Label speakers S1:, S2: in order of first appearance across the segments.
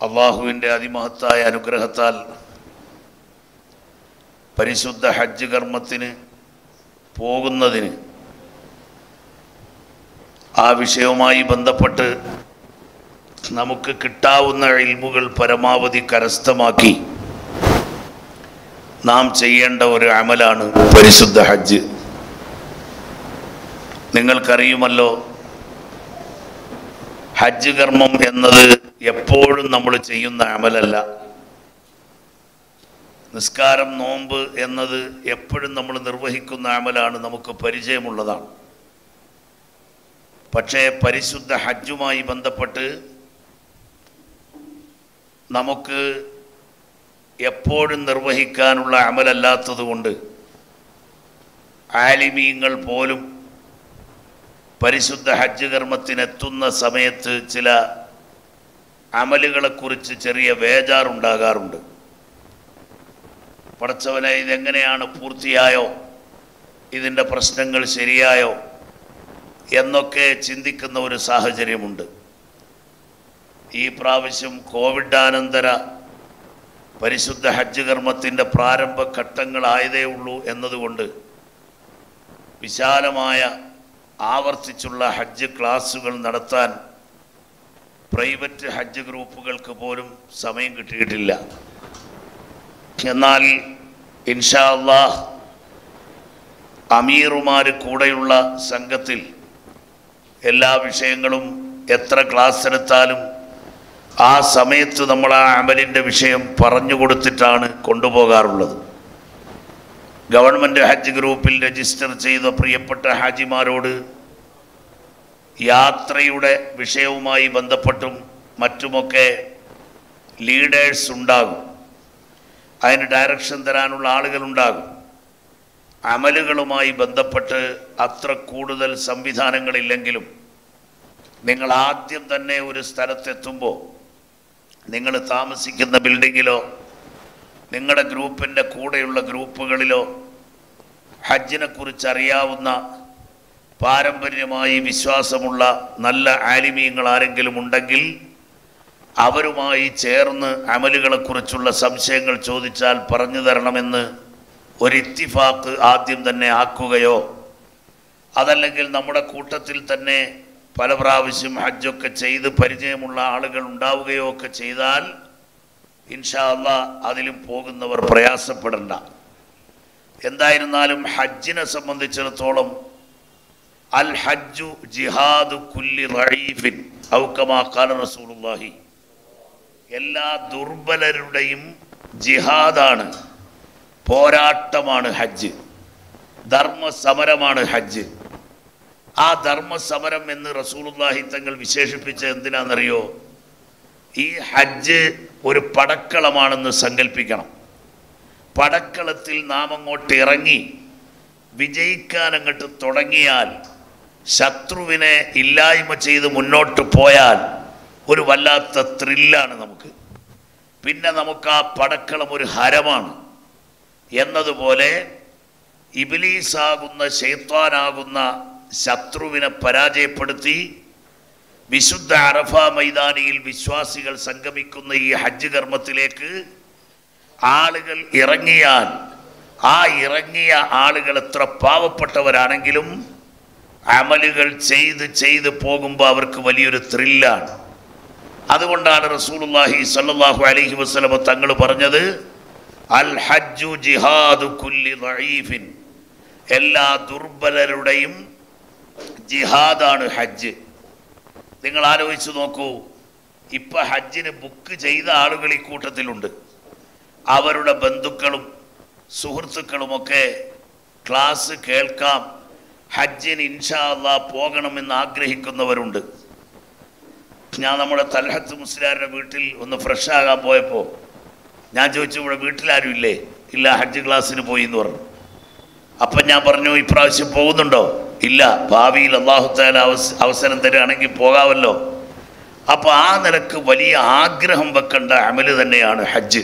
S1: അള്ളാഹുവിന്റെ അതിമഹത്തായ അനുഗ്രഹത്താൽ പരിശുദ്ധ ഹജ്ജ് കർമ്മത്തിന് പോകുന്നതിന് ആ വിഷയവുമായി ബന്ധപ്പെട്ട് നമുക്ക് കിട്ടാവുന്ന ഇൽമുകൾ പരമാവധി കരസ്ഥമാക്കി നാം ചെയ്യേണ്ട ഒരു അമലാണ് പരിശുദ്ധ ഹജ്ജ്. നിങ്ങൾക്കറിയുമല്ലോ ഹജ്ജ് കർമ്മം എന്നത് എപ്പോഴും നമ്മൾ ചെയ്യുന്ന അമലല്ല. നിസ്കാരം നോമ്പ് എന്നത് എപ്പോഴും നമ്മൾ നിർവഹിക്കുന്ന അമലാണ് നമുക്ക് പരിചയമുള്ളതാണ്. പക്ഷേ പരിശുദ്ധ ഹജ്ജുമായി ബന്ധപ്പെട്ട് നമുക്ക് എപ്പോഴും നിർവഹിക്കാനുള്ള അമലല്ലാത്തതുകൊണ്ട് ആലിമീങ്ങൾ പോലും പരിശുദ്ധ ഹജ്ജ് കർമ്മത്തിനെത്തുന്ന സമയത്ത് ചില അമലുകളെക്കുറിച്ച് ചെറിയ വേജാറുണ്ടാകാറുണ്ട്. പടച്ചവനെ ഇതെങ്ങനെയാണ് പൂർത്തിയായോ? ഇതിന്റെ പ്രശ്നങ്ങൾ ശരിയായോ? എന്നൊക്കെ ചിന്തിക്കുന്ന ഒരു സാഹചര്യമുണ്ട്. ഈ പ്രാവശ്യം കോവിഡാനന്തര പരിശുദ്ധ ഹജ്ജ് കർമ്മത്തിന്റെ പ്രാരംഭ ഘട്ടങ്ങളായതേ ഉള്ളൂ എന്നതുകൊണ്ട് വിശാലമായ ആവർത്തിച്ചുള്ള ഹജ്ജ് ക്ലാസ്സുകൾ നടത്താൻ പ്രൈവറ്റ് ഹജ്ജ് ഗ്രൂപ്പുകൾക്ക് പോലും സമയം കിട്ടിയിട്ടില്ല. എന്നാൽ ഇൻഷാ അമീറുമാർ കൂടെയുള്ള സംഘത്തിൽ എല്ലാ വിഷയങ്ങളും എത്ര ക്ലാസ് എടുത്താലും ആ സമയത്ത് നമ്മൾ ആ അമലിന്റെ വിഷയം പറഞ്ഞു കൊടുത്തിട്ടാണ് കൊണ്ടുപോകാറുള്ളത്. ഗവൺമെന്റ് ഹജ്ജ് ഗ്രൂപ്പിൽ രജിസ്റ്റർ ചെയ്ത പ്രിയപ്പെട്ട ഹാജിമാരോട് യാത്രയുടെ വിഷയവുമായി ബന്ധപ്പെട്ടും മറ്റുമൊക്കെ ലീഡേഴ്സ് ഉണ്ടാകും. അതിന് ഡയറക്ഷൻ തരാനുള്ള ആളുകളുണ്ടാകും അമലുകളുമായി ബന്ധപ്പെട്ട് അത്ര കൂടുതൽ സംവിധാനങ്ങളില്ലെങ്കിലും നിങ്ങൾ ആദ്യം തന്നെ ഒരു സ്ഥലത്തെത്തുമ്പോൾ നിങ്ങൾ താമസിക്കുന്ന ബിൽഡിങ്ങിലോ നിങ്ങളുടെ ഗ്രൂപ്പിന്റെ കൂടെയുള്ള ഗ്രൂപ്പുകളിലോ ഹജ്ജിനെക്കുറിച്ച് അറിയാവുന്ന പാരമ്പര്യമായി വിശ്വാസമുള്ള നല്ല ആലിമീങ്ങൾ ആരെങ്കിലും ഉണ്ടെങ്കിൽ അവരുമായി ചേർന്ന് അമലുകളെക്കുറിച്ചുള്ള സംശയങ്ങൾ ചോദിച്ചാൽ പറഞ്ഞു തരണമെന്ന് ഒരിത്തിഫാക്ക് ആദ്യം തന്നെ ആക്കുകയോ അതല്ലെങ്കിൽ നമ്മുടെ കൂട്ടത്തിൽ തന്നെ പല പ്രാവശ്യം ഹജ്ജൊക്കെ ചെയ്ത് പരിചയമുള്ള ആളുകൾ ഉണ്ടാവുകയോ ഒക്കെ ചെയ്താൽ ഇൻഷാല്ല അതിലും പോകുന്നവർ പ്രയാസപ്പെടണ്ട. എന്തായിരുന്നാലും ഹജ്ജിനെ സംബന്ധിച്ചിടത്തോളം അൽ ഹജ്ജു ജിഹാദു കുല്ലി റഈഫിൻ റസൂലുള്ളാഹി. എല്ലാ ദുർബലരുടെയും ജിഹാദാണ് പോരാട്ടമാണ് ഹജ്ജ് ധർമ്മസമരമാണ് ഹജ്ജ്. ആ ധർമ്മസമരം എന്ന് റസൂലുള്ളാഹി തങ്ങൾ വിശേഷിപ്പിച്ച എന്തിനാണെന്നറിയോ? ഈ ഹജ്ജ് ഒരു പടക്കളമാണെന്ന് സങ്കല്പിക്കണം പടക്കളത്തിൽ നാം അങ്ങോട്ട് ഇറങ്ങി വിജയിക്കാൻ അങ്ങോട്ട് തുടങ്ങിയാൽ ശത്രുവിനെ ഇല്ലായ്മ ചെയ്ത് മുന്നോട്ട് പോയാൽ ഒരു വല്ലാത്ത ത്രില്ലാണ് നമുക്ക്. പിന്നെ നമുക്ക് ആ പടക്കളം ഒരു ഹരമാണ്. എന്നതുപോലെ ഇബിലീസാകുന്ന ശൈത്വാനാകുന്ന ശത്രുവിനെ പരാജയപ്പെടുത്തി വിശുദ്ധ അറഫ മൈതാനിയിൽ വിശ്വാസികൾ സംഗമിക്കുന്ന ഈ ഹജ്ജ് കർമ്മത്തിലേക്ക് ആളുകൾ ഇറങ്ങിയാൽ ആ ഇറങ്ങിയ ആളുകൾ എത്ര പാവപ്പെട്ടവരാണെങ്കിലും അമലുകൾ ചെയ്ത് ചെയ്ത് പോകുമ്പോൾ അവർക്ക് വലിയൊരു ത്രില്ലാണ് അതുകൊണ്ടാണ് റസൂലുള്ളാഹി സ്വല്ലല്ലാഹു അലൈഹി വസല്ലമ തങ്ങൾ പറഞ്ഞത് അൽ ഹജ്ജു ജിഹാദു കുല്ലി ദഈഫിൻ. എല്ലാ ദുർബലരുടെയും ജിഹാദാണ് ഹജ്ജ്. നിങ്ങൾ ആലോചിച്ച് നോക്കൂ ഇപ്പം ഹജ്ജിന് ബുക്ക് ചെയ്ത ആളുകൾ ഈ കൂട്ടത്തിലുണ്ട്. അവരുടെ ബന്ധുക്കളും സുഹൃത്തുക്കളുമൊക്കെ ക്ലാസ് കേൾക്കാം ഹജ്ജിന് ഇൻഷാ പോകണമെന്ന് ആഗ്രഹിക്കുന്നവരുണ്ട്. ഞാൻ നമ്മുടെ തൽഹത്ത് മുസ്ലിയാരുടെ വീട്ടിൽ ഒന്ന് ഫ്രഷ് പോയപ്പോൾ ഞാൻ ചോദിച്ചു ഇവിടെ വീട്ടിലാരും ഇല്ലേ? ഇല്ല ഹജ്ജ് ക്ലാസ്സിന് പോയി എന്ന് പറഞ്ഞു. അപ്പം ഞാൻ പറഞ്ഞു ഇപ്രാവശ്യം പോകുന്നുണ്ടോ? ഇല്ല ഭാവിയിൽ അള്ളാഹുത്താല അവസ് അവസരം തരികയാണെങ്കിൽ പോകാമല്ലോ. അപ്പോൾ ആ നിലയ്ക്ക് വലിയ ആഗ്രഹം വെക്കേണ്ട അമൽ തന്നെയാണ് ഹജ്ജ്.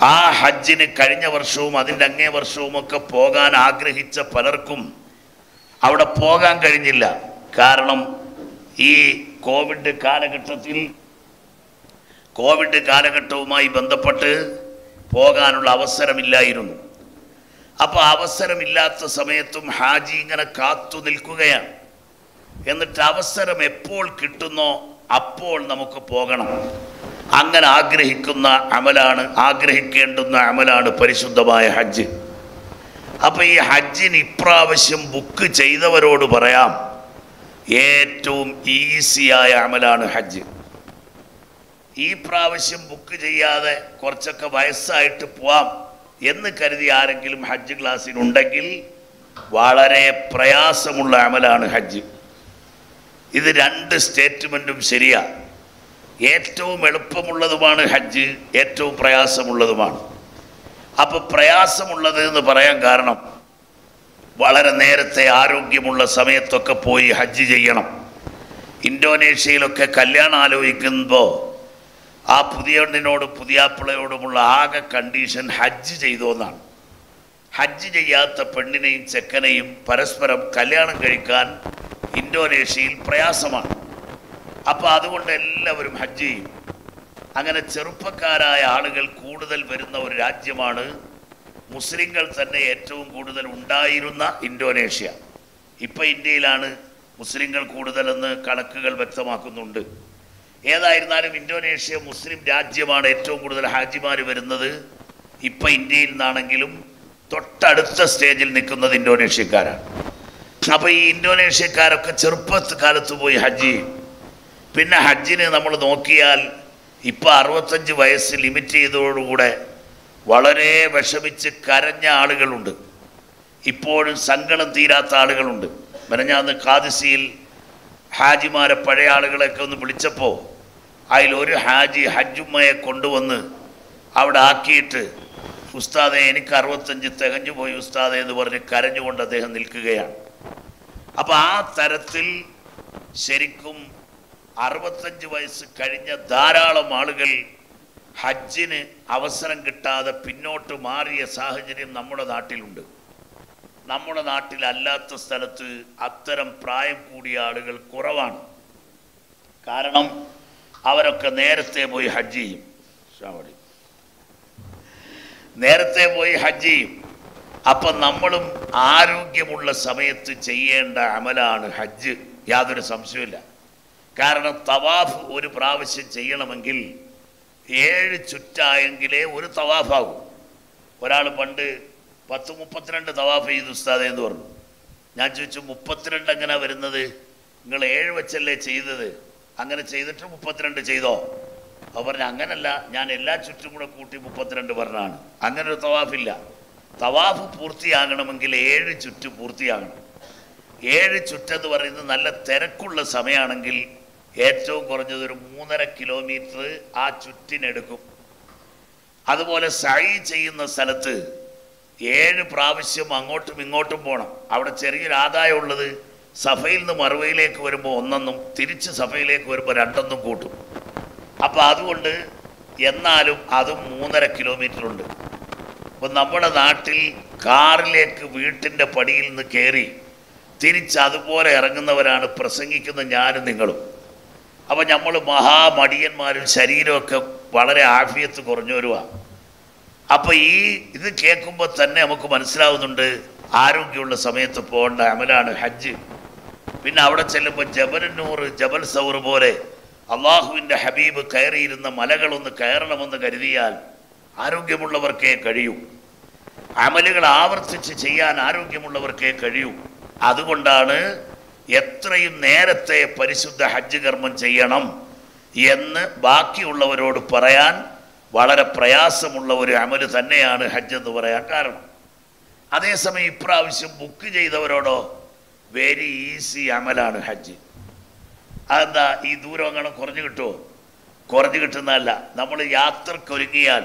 S1: ആ ഹജ്ജിന് കഴിഞ്ഞ വർഷവും അതിന്റെ അങ്ങേ വർഷവും ഒക്കെ പോകാൻ ആഗ്രഹിച്ച പലർക്കും അവിടെ പോകാൻ കഴിഞ്ഞില്ല. കാരണം ഈ കോവിഡ് കാലഘട്ടത്തിൽ കോവിഡ് കാലഘട്ടവുമായി ബന്ധപ്പെട്ട് പോകാനുള്ള അവസരമില്ലായിരുന്നു. അപ്പോൾ അവസരമില്ലാത്ത സമയത്തും ഹാജി ഇങ്ങനെ കാത്തു നിൽക്കുകയാണ്. എന്നിട്ട് അവസരം എപ്പോൾ കിട്ടുന്നോ അപ്പോൾ നമുക്ക് പോകണം. അങ്ങനെ ആഗ്രഹിക്കുന്ന അമലാണ് ആഗ്രഹിക്കേണ്ടുന്ന അമലാണ് പരിശുദ്ധമായ ഹജ്ജ്. അപ്പൊ ഈ ഹജ്ജിന് ഇപ്രാവശ്യം ബുക്ക് ചെയ്തവരോട് പറയാം ഏറ്റവും ഈസിയായ അമലാണ് ഹജ്ജ്. ഈ പ്രാവശ്യം ബുക്ക് ചെയ്യാതെ കുറച്ചൊക്കെ വയസ്സായിട്ട് പോവാം എന്ന് കരുതി ആരെങ്കിലും ഹജ്ജ് ക്ലാസ്സിനുണ്ടെങ്കിൽ വളരെ പ്രയാസമുള്ള അമലാണ് ഹജ്ജ്. ഇത് രണ്ട് സ്റ്റേറ്റ്മെന്റും ശരിയാണ് ഏറ്റവും എളുപ്പമുള്ളതുമാണ് ഹജ്ജ് ഏറ്റവും പ്രയാസമുള്ളതുമാണ്. അപ്പോൾ പ്രയാസമുള്ളത് എന്ന് പറയാൻ കാരണം വളരെ നേരത്തെ ആരോഗ്യമുള്ള സമയത്തൊക്കെ പോയി ഹജ്ജ് ചെയ്യണം. ഇന്തോനേഷ്യയിലൊക്കെ കല്യാണം ആലോചിക്കുമ്പോൾ ആ പുതിയണ്ണിനോടും പുതിയാപ്പിളയോടുമുള്ള ആകെ കണ്ടീഷൻ ഹജ്ജ് ചെയ്തു എന്നാണ് ഹജ്ജ് ചെയ്യാത്ത പെണ്ണിനെയും ചെക്കനെയും പരസ്പരം കല്യാണം കഴിക്കാൻ ഇന്തോനേഷ്യയിൽ പ്രയാസമാണ്. അപ്പോൾ അതുകൊണ്ട് എല്ലാവരും ഹജ്ജ് ചെയ്യും. അങ്ങനെ ചെറുപ്പക്കാരായ ആളുകൾ കൂടുതൽ വരുന്ന ഒരു രാജ്യമാണ് മുസ്ലിങ്ങൾ തന്നെ ഏറ്റവും കൂടുതൽ ഉണ്ടായിരുന്ന ഇന്തോനേഷ്യ. ഇപ്പം ഇന്ത്യയിലാണ് മുസ്ലിങ്ങൾ കൂടുതലെന്ന് കണക്കുകൾ വ്യക്തമാക്കുന്നുണ്ട്. ഏതായിരുന്നാലും ഇന്തോനേഷ്യ മുസ്ലിം രാജ്യമാണ് ഏറ്റവും കൂടുതൽ ഹാജിമാർ വരുന്നത്. ഇപ്പം ഇന്ത്യയിൽ നിന്നാണെങ്കിലും തൊട്ടടുത്ത സ്റ്റേജിൽ നിൽക്കുന്നത് ഇന്തോനേഷ്യക്കാരാണ്. അപ്പോൾ ഈ ഇന്തോനേഷ്യക്കാരൊക്കെ ചെറുപ്പകാലത്ത് പോയി ഹജ്ജ് പിന്നെ ഹജ്ജിന് നമ്മൾ നോക്കിയാൽ ഇപ്പം അറുപത്തഞ്ച് വയസ്സ് ലിമിറ്റ് ചെയ്തതോടുകൂടെ വളരെ വിഷമിച്ച് കരഞ്ഞ ആളുകളുണ്ട്. ഇപ്പോഴും സങ്കടം തീരാത്ത ആളുകളുണ്ട്. മെനഞ്ഞാന്ന് കാദിസിയിൽ ഹാജിമാരെ പഴയ ആളുകളെയൊക്കെ ഒന്ന് വിളിച്ചപ്പോൾ അതിലൊരു ഹാജി ഹജ്ജുമ്മയെ കൊണ്ടുവന്ന് അവിടെ ആക്കിയിട്ട് ഉസ്താദെ എനിക്ക് അറുപത്തഞ്ച് തികഞ്ഞു പോയി ഉസ്താദെ എന്ന് പറഞ്ഞ് കരഞ്ഞുകൊണ്ട് അദ്ദേഹം നിൽക്കുകയാണ്. അപ്പോൾ ആ തരത്തിൽ ശരിക്കും അറുപത്തഞ്ച് വയസ്സ് കഴിഞ്ഞ ധാരാളം ആളുകൾ ഹജ്ജിന് അവസരം കിട്ടാതെ പിന്നോട്ട് മാറിയ സാഹചര്യം നമ്മുടെ നാട്ടിലുണ്ട്. നമ്മുടെ നാട്ടിലല്ലാത്ത സ്ഥലത്ത് അത്തരം പ്രായം കൂടിയ ആളുകൾ കുറവാണ്. കാരണം അവരൊക്കെ നേരത്തെ പോയി ഹജ്ജ് ചെയ്യും. നേരത്തെ പോയി ഹജ്ജ് ചെയ്യും. അപ്പം നമ്മളും ആരോഗ്യമുള്ള സമയത്ത് ചെയ്യേണ്ട അമലാണ് ഹജ്ജ്. യാതൊരു സംശയമില്ല കാരണം തവാഫ് ഒരു പ്രാവശ്യം ചെയ്യണമെങ്കിൽ ഏഴ് ചുറ്റായെങ്കിലേ ഒരു തവാഫാകും ഒരാൾ പണ്ട് പത്ത് മുപ്പത്തിരണ്ട് തവാഫ് ചെയ്തു ഉസ്താദെ എന്ന് പറഞ്ഞു. ഞാൻ ചോദിച്ചു മുപ്പത്തിരണ്ട് എങ്ങനെ വരുന്നത്? നിങ്ങൾ ഏഴ് വെച്ചല്ലേ ചെയ്തത്? അങ്ങനെ ചെയ്തിട്ട് മുപ്പത്തിരണ്ട് ചെയ്തോ? അവർ പറഞ്ഞു അങ്ങനല്ല ഞാൻ എല്ലാ ചുറ്റും കൂടെ കൂട്ടി മുപ്പത്തിരണ്ട് പറഞ്ഞാണ്. അങ്ങനെ ഒരു തവാഫില്ല. തവാഫ് പൂർത്തിയാകണമെങ്കിൽ ഏഴ് ചുറ്റ് പൂർത്തിയാകണം. ഏഴ് ചുറ്റെന്ന് പറയുന്നത് നല്ല തിരക്കുള്ള സമയമാണെങ്കിൽ ഏറ്റവും കുറഞ്ഞത് ഒരു മൂന്നര കിലോമീറ്റർ ആ ചുറ്റിനെടുക്കും. അതുപോലെ സൈ ചെയ്യുന്ന സ്ഥലത്ത് ഏഴ് പ്രാവശ്യം അങ്ങോട്ടും ഇങ്ങോട്ടും പോകണം അവിടെ ചെറിയൊരു ആദായം ഉള്ളത് സഫയിൽ നിന്ന് മറുവയിലേക്ക് വരുമ്പോൾ ഒന്നെന്നും തിരിച്ച് സഫയിലേക്ക് വരുമ്പോൾ രണ്ടെന്നും കൂട്ടും. അപ്പോൾ അതുകൊണ്ട് എന്നാലും അതും മൂന്നര കിലോമീറ്റർ ഉണ്ട്. അപ്പോൾ നമ്മുടെ നാട്ടിൽ കാറിലേക്ക് വീട്ടിന്റെ പടിയിൽ നിന്ന് കയറി തിരിച്ച് അതുപോലെ ഇറങ്ങുന്നവരാണ് പ്രസംഗിക്കുന്ന ഞാനും നിങ്ങളും. അപ്പം നമ്മൾ മഹാമടിയന്മാരും ശരീരമൊക്കെ വളരെ ആഫിയത്ത് കുറഞ്ഞവരുമാണ് അപ്പോൾ ഈ ഇത് കേൾക്കുമ്പോൾ തന്നെ നമുക്ക് മനസ്സിലാവുന്നുണ്ട് ആരോഗ്യമുള്ള സമയത്ത് പോകേണ്ട അമലാണ് ഹജ്ജ്. പിന്നെ അവിടെ ചെല്ലുമ്പോൾ ജബലന്നൂർ ജബൽ സൗർ പോലെ അള്ളാഹുവിന്റെ ഹബീബ് കയറിയിരുന്ന മലകളൊന്ന് കയറണമെന്ന് കരുതിയാൽ ആരോഗ്യമുള്ളവർക്കേ കഴിയൂ. അമലുകൾ ആവർത്തിച്ച് ചെയ്യാൻ ആരോഗ്യമുള്ളവർക്കേ കഴിയൂ. അതുകൊണ്ടാണ് എത്രയും നേരത്തെ പരിശുദ്ധ ഹജ്ജ് കർമ്മം ചെയ്യണം എന്ന് ബാക്കിയുള്ളവരോട് പറയാൻ വളരെ പ്രയാസമുള്ള ഒരു അമൽ തന്നെയാണ് ഹജ്ജ് എന്ന് പറയാൻ കാരണം. അതേസമയം ഇപ്രാവശ്യം ബുക്ക് ചെയ്തവരോടോ വെരി ഈസി അമലാണ് ഹജ്ജ്. അതെന്താ ഈ ദൂരം അങ്ങനെ കുറഞ്ഞു കിട്ടുമോ കുറഞ്ഞു കിട്ടുന്നതല്ല. നമ്മൾ യാത്രക്കൊരുങ്ങിയാൽ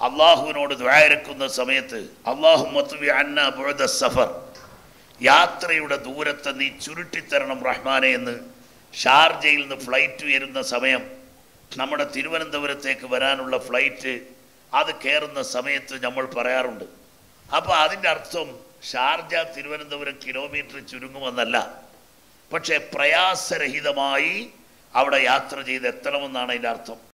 S1: അള്ളാഹുവിനോട് ദ്വാരക്കുന്ന സമയത്ത് അള്ളാഹു സഫർ. യാത്രയുടെ ദൂരത്തെ നീ ചുരുട്ടിത്തരണം റഹ്മാനെ എന്ന് ഷാർജയിൽ നിന്ന് ഫ്ലൈറ്റ് ഉയരുന്ന സമയം നമ്മുടെ തിരുവനന്തപുരത്തേക്ക് വരാനുള്ള ഫ്ലൈറ്റ് അത് കയറുന്ന സമയത്ത് നമ്മൾ പറയാറുണ്ട്. അപ്പോൾ അതിന്റെ അർത്ഥം ഷാർജ തിരുവനന്തപുരം കിലോമീറ്റർ ചുരുങ്ങുമെന്നല്ല. പക്ഷേ പ്രയാസരഹിതമായി അവിടെ യാത്ര ചെയ്ത് എത്തണമെന്നാണ് അതിന്റെ അർത്ഥം.